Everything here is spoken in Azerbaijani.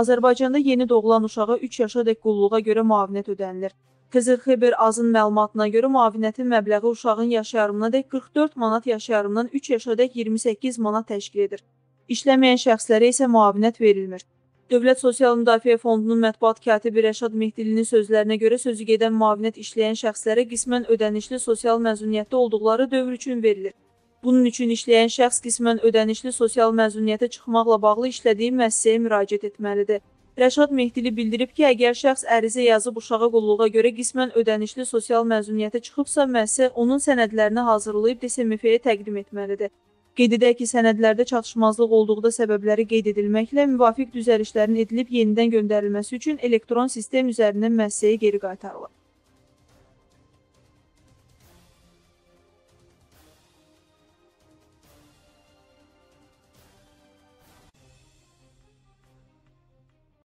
Azərbaycanda yeni doğulan uşağa 3 yaşadək qulluğa görə müavinət ödənilir. Qızıl Xəbər azın məlumatına görə müavinətin məbləği uşağın yaş yarımınadək 44 manat, yaş yarımından 3 yaşadək 28 manat təşkil edir. İşləməyən şəxslərə isə müavinət verilmir. Dövlət Sosial Müdafiə Fondunun mətbuat katibi Rəşad Mehdilinin sözlərinə görə sözü gedən müavinət işləyən şəxslərə qismən ödənişli sosial məzuniyyətdə olduqları dövr üçün verilir. Bunun üçün işləyən şəxs qismən ödənişli sosial məzuniyyətə çıxmaqla bağlı işlədiyi müəssisəyə müraciət etməlidir. Rəşad Mehdili bildirib ki, əgər şəxs ərizə yazıb uşağa qulluğa görə qismən ödənişli sosial məzuniyyətə çıxıbsa, müəssisə onun sənədlərini hazırlayıb DSMF-yə təqdim etməlidir. Qeyd edək ki, sənədlərdə çatışmazlıq olduqda səbəbləri qeyd edilməklə müvafiq düzəlişlərin edilib yenidən göndərilməsi üçün elektron sistem üzərindən müəssisəyə geri qaytarılır.